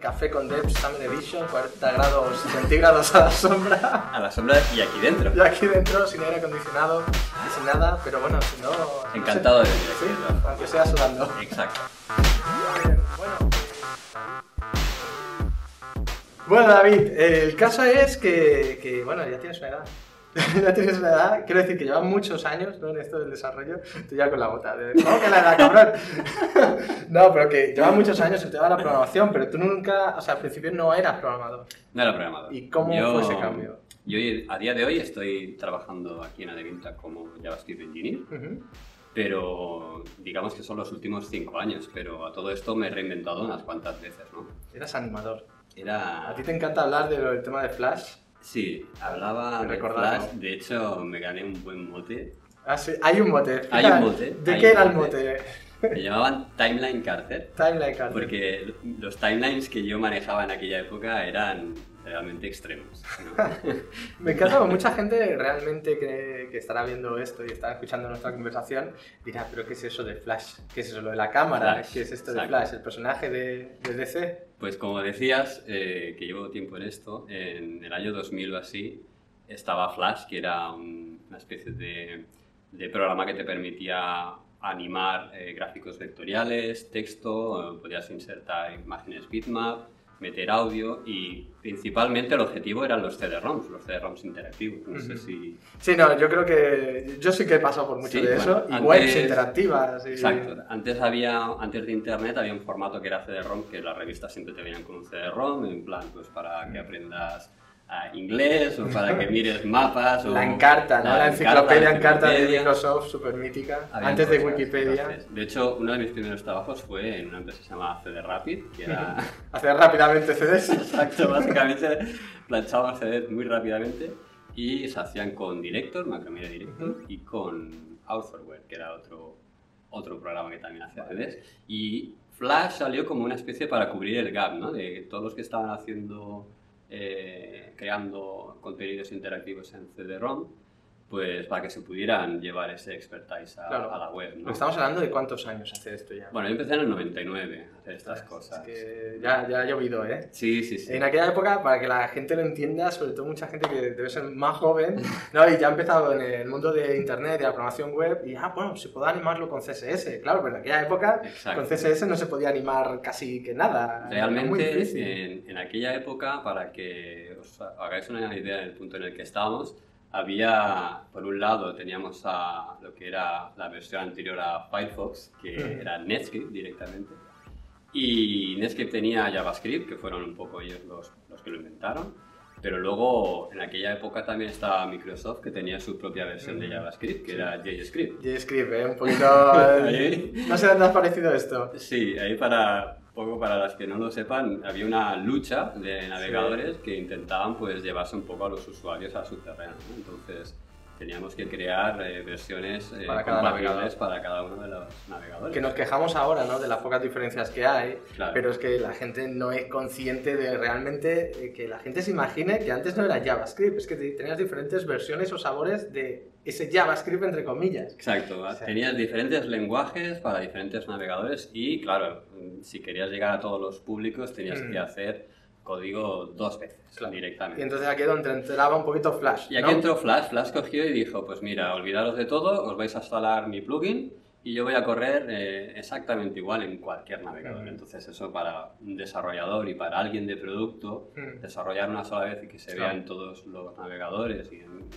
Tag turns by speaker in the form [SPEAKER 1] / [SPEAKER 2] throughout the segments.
[SPEAKER 1] Café con Dev Summer Edition, 40 grados centígrados a la sombra.
[SPEAKER 2] A la sombra y aquí dentro.
[SPEAKER 1] Y aquí dentro, sin aire acondicionado y sin nada, pero bueno, si no...
[SPEAKER 2] Encantado de venir
[SPEAKER 1] Sí,
[SPEAKER 2] aquí. ¿no?
[SPEAKER 1] aunque sea sudando.
[SPEAKER 2] Exacto.
[SPEAKER 1] Bueno. Bueno, David, el caso es que, que, bueno, ya tienes una edad. ya tienes una edad, quiero decir que llevas muchos años ¿no? en esto del desarrollo, tú ya con la bota, de, ¿cómo que la edad, cabrón? no, pero que llevas muchos años el tema de la programación, pero tú nunca, o sea, al principio no eras programador.
[SPEAKER 2] No era programador.
[SPEAKER 1] ¿Y cómo fue ese cambio?
[SPEAKER 2] Yo a día de hoy estoy trabajando aquí en Adevinta como JavaScript Engineer,
[SPEAKER 1] Ujú.
[SPEAKER 2] pero digamos que son los últimos cinco años, pero a todo esto me he reinventado unas cuantas veces, ¿no?
[SPEAKER 1] Eras animador.
[SPEAKER 2] Era...
[SPEAKER 1] ¿A ti te encanta hablar del tema de Flash?
[SPEAKER 2] Sí, hablaba de. Flash, de hecho me gané un buen mote.
[SPEAKER 1] Ah, sí, hay un mote.
[SPEAKER 2] Hay un mote,
[SPEAKER 1] ¿De qué era el
[SPEAKER 2] mote. Me llamaban Timeline Carter.
[SPEAKER 1] Timeline Card.
[SPEAKER 2] Porque los timelines que yo manejaba en aquella época eran realmente extremos. ¿no?
[SPEAKER 1] Me encanta, mucha gente realmente que, que estará viendo esto y estará escuchando nuestra conversación dirá, pero ¿qué es eso de Flash? ¿Qué es eso lo de la cámara?
[SPEAKER 2] Flash,
[SPEAKER 1] ¿Qué es esto de. Flash? ¿El personaje de, de DC?
[SPEAKER 2] Pues como decías, eh, que llevo tiempo en esto, en el año 2000 o así, estaba Flash, que era un- una especie de, de programa que te permitía animar eh, gráficos vectoriales, texto, eh, podías insertar imágenes bitmap, meter audio y principalmente el objetivo eran los CD-ROMs, los CD-ROMs interactivos. No sé si...
[SPEAKER 1] Sí, no, yo creo que yo sí que he pasado por mucho
[SPEAKER 2] Sí,
[SPEAKER 1] de eso. y webs interactivas. Y...
[SPEAKER 2] Exacto. Antes había, antes de internet había un formato que era CD-ROM, que las revistas siempre te venían con un CD-ROM, en plan, pues para que aprendas ah, inglés o para que mires mapas. O,
[SPEAKER 1] La Encarta, ¿no? La, enciclopedia Encarta de. Microsoft, súper mítica. Antes de
[SPEAKER 2] cosas,
[SPEAKER 1] Wikipedia.
[SPEAKER 2] entonces, de hecho, uno de mis primeros trabajos fue en una empresa que se llamaba CD Rapid, que era
[SPEAKER 1] Hacer rápidamente CDs.
[SPEAKER 2] Exacto, básicamente planchábamos CDs muy rápidamente y se hacían con Director, Macromedia Director,
[SPEAKER 1] Ujú.
[SPEAKER 2] y con Authorware, que era otro, otro programa que también hacía CDs. Y Flash salió como una especie para cubrir el gap, ¿no? De todos los que estaban haciendo, eh, creando contenidos interactivos en CD-ROM pues para que se pudieran llevar ese expertise a,
[SPEAKER 1] Claro.
[SPEAKER 2] a la web, ¿no?
[SPEAKER 1] Estamos hablando de cuántos años hace esto ya.
[SPEAKER 2] Bueno, yo empecé en el 99 a hacer estas
[SPEAKER 1] Es
[SPEAKER 2] cosas.
[SPEAKER 1] que ya, ya ha llovido, ¿eh?
[SPEAKER 2] Sí, sí, sí.
[SPEAKER 1] En aquella época, para que la gente lo entienda, sobre todo mucha gente que debe ser más joven, ¿no? y ya ha empezado en el mundo de Internet y la programación web, y ah, bueno, se puede animarlo con CSS. Claro, pero en aquella época
[SPEAKER 2] Exacto.
[SPEAKER 1] con CSS no se podía animar casi que nada.
[SPEAKER 2] Realmente, en, en aquella época, para que os hagáis una idea del punto en el que estábamos, había, por un lado, teníamos a lo que era la versión anterior a Firefox, que era Netscape directamente, y Netscape tenía JavaScript, que fueron un poco ellos los, los que lo inventaron, pero luego en aquella época también estaba Microsoft, que tenía su propia versión de. JavaScript, que
[SPEAKER 1] Sí.
[SPEAKER 2] era JScript.
[SPEAKER 1] JavaScript, ¿eh? Un poquito...
[SPEAKER 2] Ahí.
[SPEAKER 1] no sé dónde has parecido esto.
[SPEAKER 2] Sí, ahí para poco para las que no lo sepan, había una lucha de navegadores que intentaban pues llevarse un poco a los usuarios a su terreno. ¿no? Entonces teníamos que crear eh, versiones eh,
[SPEAKER 1] Para cada navegador.
[SPEAKER 2] para cada uno de los navegadores.
[SPEAKER 1] Que nos quejamos ahora, ¿no? De las pocas diferencias que hay,
[SPEAKER 2] Claro.
[SPEAKER 1] pero es que la gente no es consciente de realmente eh, que la gente se imagine que antes no era JavaScript, es que te- tenías diferentes versiones o sabores de ese JavaScript entre comillas.
[SPEAKER 2] Exacto,
[SPEAKER 1] Sí.
[SPEAKER 2] tenías diferentes lenguajes para diferentes navegadores y claro, si querías llegar a todos los públicos tenías
[SPEAKER 1] Mm.
[SPEAKER 2] que hacer código dos veces
[SPEAKER 1] Claro.
[SPEAKER 2] directamente.
[SPEAKER 1] Y entonces aquí es donde entraba un poquito Flash.
[SPEAKER 2] Y aquí
[SPEAKER 1] ¿no?
[SPEAKER 2] entró Flash, Flash cogió y dijo, pues mira, olvidaros de todo, os vais a instalar mi plugin y yo voy a correr eh, exactamente igual en cualquier navegador. Entonces eso para un desarrollador y para alguien de producto, desarrollar una sola vez y que se vea
[SPEAKER 1] Claro.
[SPEAKER 2] en todos los navegadores y en,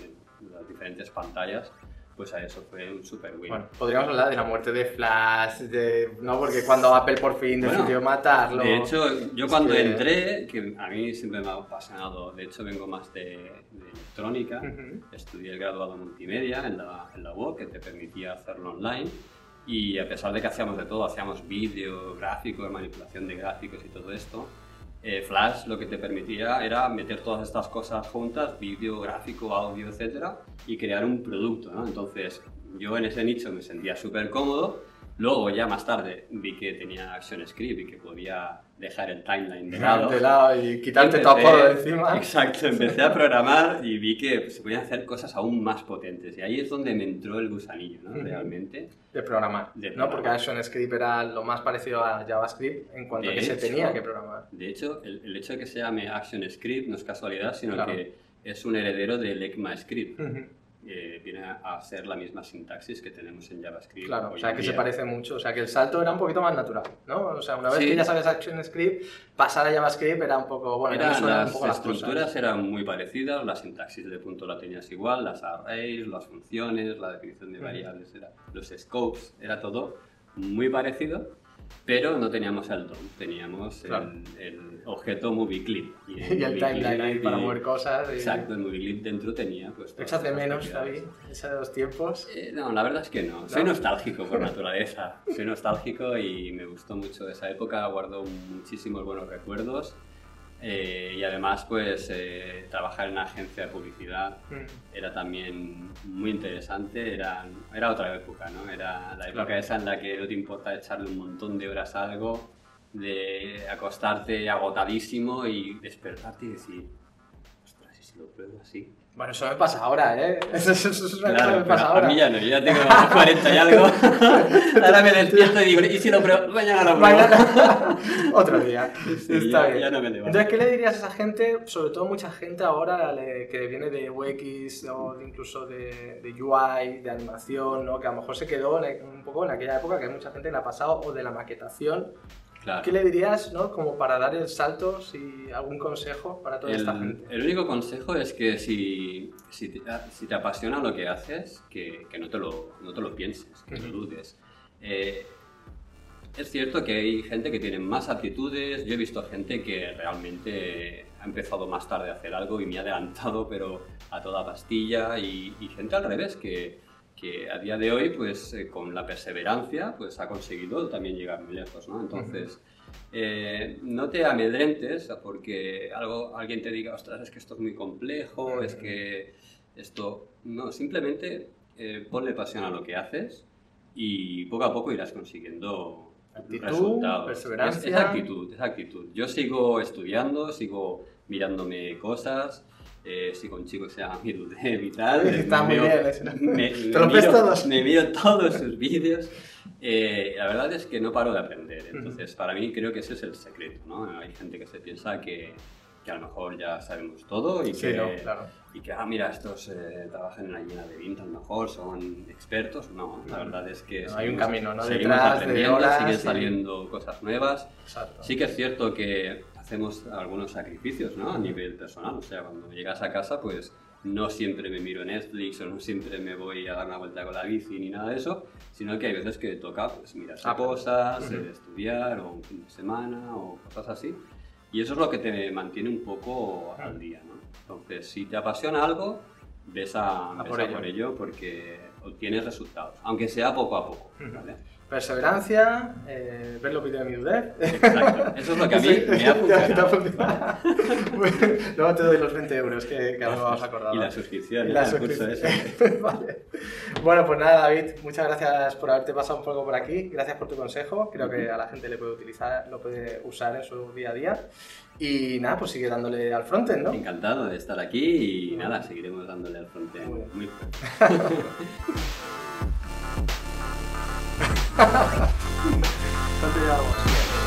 [SPEAKER 2] en las diferentes pantallas, pues a eso fue un super win.
[SPEAKER 1] Bueno, podríamos hablar de la muerte de Flash, de, ¿no? Porque cuando Apple por fin
[SPEAKER 2] Bueno,
[SPEAKER 1] decidió matarlo...
[SPEAKER 2] De hecho, yo cuando
[SPEAKER 1] que-
[SPEAKER 2] entré, que a mí siempre me ha apasionado, de hecho vengo más de, de electrónica,
[SPEAKER 1] Ujú.
[SPEAKER 2] estudié el graduado en multimedia en la, en la UOC, que te permitía hacerlo online. Y a pesar de que hacíamos de todo, hacíamos vídeo, gráficos, manipulación de gráficos y todo esto, eh, Flash lo que te permitía era meter todas estas cosas juntas, vídeo, gráfico, audio, etcétera, y crear un producto. ¿no? Entonces, yo en ese nicho me sentía súper cómodo Luego, ya más tarde, vi que tenía ActionScript y que podía dejar el timeline de lado.
[SPEAKER 1] De lado y quitarte todo de encima.
[SPEAKER 2] Exacto, empecé a programar y vi que se podían hacer cosas aún más potentes. Y ahí es donde me entró el gusanillo, ¿no? Realmente.
[SPEAKER 1] De programar. ¿no? Porque ActionScript era lo más parecido a JavaScript en cuanto a que se tenía que programar.
[SPEAKER 2] De hecho, el, hecho de que se llame ActionScript no es casualidad, sino que es un heredero del ECMAScript. Eh, viene a ser la misma sintaxis que tenemos en JavaScript.
[SPEAKER 1] Claro, o sea que se parece mucho, o sea que el salto era un poquito más natural, ¿no? O sea, una vez que ya sabes ActionScript, pasar a JavaScript era un poco, bueno,
[SPEAKER 2] las estructuras eran muy parecidas, la sintaxis de punto la tenías igual, las arrays, las funciones, la definición de variables, era, los scopes, era todo muy parecido pero no teníamos el DOM, teníamos el, objeto MovieClip.
[SPEAKER 1] Y el, timeline ahí para mover cosas.
[SPEAKER 2] Exacto, el MovieClip dentro tenía pues...
[SPEAKER 1] ¿Echas de menos, David, esos tiempos?
[SPEAKER 2] Eh, no, la verdad es que no. Soy nostálgico por naturaleza. Soy nostálgico y me gustó mucho esa época, guardo muchísimos buenos recuerdos. Eh, y además, pues, eh, trabajar en una agencia de publicidad mm. era también muy interesante, era, era otra época, ¿no? Era la época esa en la que no te importa echarle un montón de horas a algo, de acostarte agotadísimo y despertarte y decir, ostras, ¿y si lo pruebo así?
[SPEAKER 1] Bueno, eso me pasa ahora, ¿eh? Eso, es una cosa que me pasa ahora.
[SPEAKER 2] A mí ya no, yo ya tengo 40 y algo. ahora me despierto y digo, ¿y si lo pruebo? Mañana lo pruebo. Mañana.
[SPEAKER 1] Otro día. Está bien. Ya no me Entonces, ¿qué le dirías a esa gente, sobre todo mucha gente ahora que viene de UX o incluso de, de, UI, de animación, ¿no? que a lo mejor se quedó un poco en aquella época que hay mucha gente que le ha pasado, o de la maquetación, ¿Qué le dirías, ¿no? como para dar el salto, si algún consejo para toda esta gente?
[SPEAKER 2] El único consejo es que si, si, te, ah, si te apasiona lo que haces, que, que no, te lo, no te lo pienses, que no dudes. Eh, es cierto que hay gente que tiene más aptitudes, yo he visto gente que realmente ha empezado más tarde a hacer algo y me ha adelantado, pero a toda pastilla, y, y gente al revés, que, que a día de hoy, pues eh, con la perseverancia, pues ha conseguido también llegar muy lejos, ¿no? Entonces, eh, no te amedrentes porque algo, alguien te diga, ostras, es que esto es muy complejo, es que esto... No, simplemente eh, ponle pasión a lo que haces y poco a poco irás consiguiendo resultados.
[SPEAKER 1] Perseverancia.
[SPEAKER 2] Es, actitud, es actitud. Yo sigo estudiando, sigo mirándome cosas, eh, si con chicos se llama Mirudev y tal.
[SPEAKER 1] Está muy bien,
[SPEAKER 2] me, miro, todos? me miro todos sus vídeos. Eh, la verdad es que no paro de aprender. Entonces, para mí creo que ese es el secreto. ¿no? Hay gente que se piensa que, que a lo mejor ya sabemos todo y que, y que ah, mira, estos eh, trabajan en la llena de Vint, a lo mejor son expertos. No, la verdad es que
[SPEAKER 1] hay un camino, ¿no? Detrás aprendiendo, de
[SPEAKER 2] siguen saliendo cosas nuevas. Sí que es cierto que hacemos algunos sacrificios ¿no? a nivel personal. O sea, cuando llegas a casa, pues no siempre me miro Netflix o no siempre me voy a dar una vuelta con la bici ni nada de eso, sino que hay veces que toca pues, mirar ah, cosas, eh, estudiar o un fin de semana o cosas así. Y eso es lo que te mantiene un poco al día. ¿no? Entonces, si te apasiona algo, ves a, por, ello. porque obtienes resultados, aunque sea poco a poco. ¿vale?
[SPEAKER 1] Perseverancia, eh, ver los vídeos de mi duda.
[SPEAKER 2] Exacto, eso es lo que a mí me ha funcionado.
[SPEAKER 1] Luego te doy los 20 euros que, que vamos a acordar.
[SPEAKER 2] Y la suscripción.
[SPEAKER 1] Y la suscripción. vale. Bueno, pues nada, David, muchas gracias por haberte pasado un poco por aquí. Gracias por tu consejo. Creo que a la gente le puede utilizar, lo puede usar en su día a día. Y nada, pues sigue dándole al frontend, ¿no?
[SPEAKER 2] Encantado de estar aquí y nada, seguiremos dándole al frontend. Muy, Muy
[SPEAKER 1] no te